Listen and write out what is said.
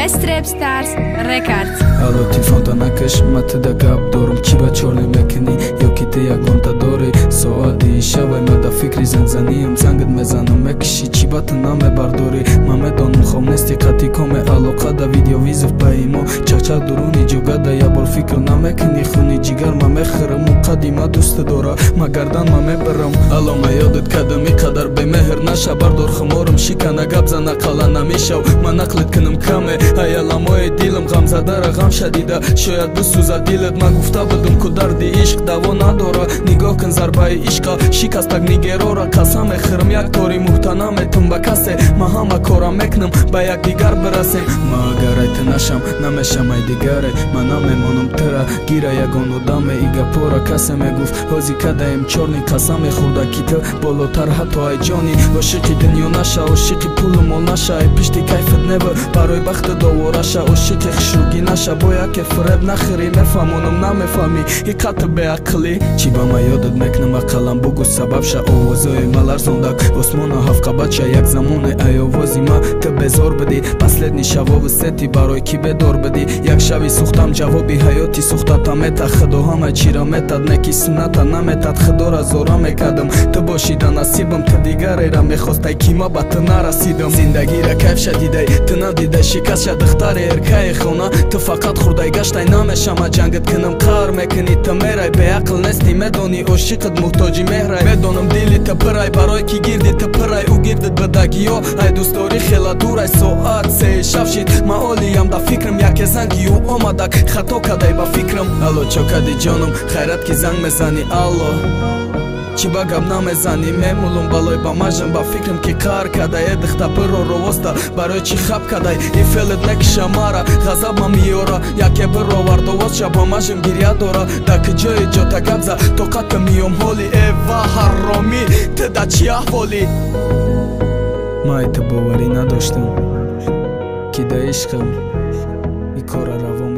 Best Rap Stars Records. Алло телефонта накаш матда гап дорум. Чӣ ба чорне мекунӣ ё ки ты ягонта дорӣ соати шавай ма да фикри занзаниям зангат мезанам мекишӣ чӣ ба ту намебардорӣ ма медонам хом нести қатӣ коме алоқа да видеовизов ба имо чақчақ дуруни ҷугада ябор фикр намекунӣ. Хуни ҷигар ма мехӯрам у қадима дӯста дора. Ма гардан ма мебарам алло ма ёдат кардам и қадар бемеҳр наша бардор хуморам шикана гап зана қала намешав. Ма нақлит кунам каме аяламои дилам ғамзадара ғам шадида. Шояд бисӯза дилат ман гуфта будам ку дарди ишқ даво надора. Нигоҳ кун зарбаи ишқа шикастак нигерора. Қасам мехӯрам як тори муҳтанаметум ба касе. Ма ҳама корам мекунам ба якдигар бирасем. Ма агарай ту нашам намешам ай дигаре. Ма намемонам тура гира ягон одаме игапора касе мегуфт. Ҳози кадаем чорни қасам мехӯрда ки ту болотар ҳатто ай ҷони ошиқи дунё наша ошиқи пулу мол наша ай пишти кайфат неба барои бахти довораша ошиқи хушругӣ наша бо яке фуреб нахӯрӣ мефаҳмонам намефаҳмӣ иқату беақлӣ чӣ ба ма ёдат мекунам ақалам бугӯ сабабша овозои ма ларзондак осмона ҳафқабача як замоне ай овози ма ту безор будӣ последни шавову сети барои кӣ бедор будӣ як шави сухтам ҷавоби ҳаёти сухтата метад худо ҳама чира метад неки сунната наметад худора зора мекардам ту бошида насибам ту дигарера мехостай ки ма ба ту нарасидам зиндагира кайф шадидай ту надидай шикастша духтари эркаи хона. Ту фақат хурдай гаштай намешама ҷангат кунам қаҳр мекунӣ. Ту мерай беақл нестӣ медонӣ ошиқат муҳтоҷи меҳрай. Медонам дили ту пырай барои ки гирди ту пырай ӯ гирдит бадагиё ай дӯстдорӣ хела дурай соат сеи шав шид маолиям да фикрам яке занги ӯ омадак. Хато кадай ба фикрам. Алло чокади ҷонам хайрат ки занг мезанӣ алло чӣ ба гап намезанӣ мемулум балой ба мажам ба фикрам ки қаҳр кадай э духта пырро ровоста барои чӣ хаб кадай? И фелет мекиша мара ғазаба миёра яке пырро вардовозша ба мажам гирья дора. Да куҷои ҷота гапза тоқата миём ҳоли э ва ҳарромӣ ту да чӣ аҳволӣ май ту боварӣ надоштам ки да ишқам и кора равон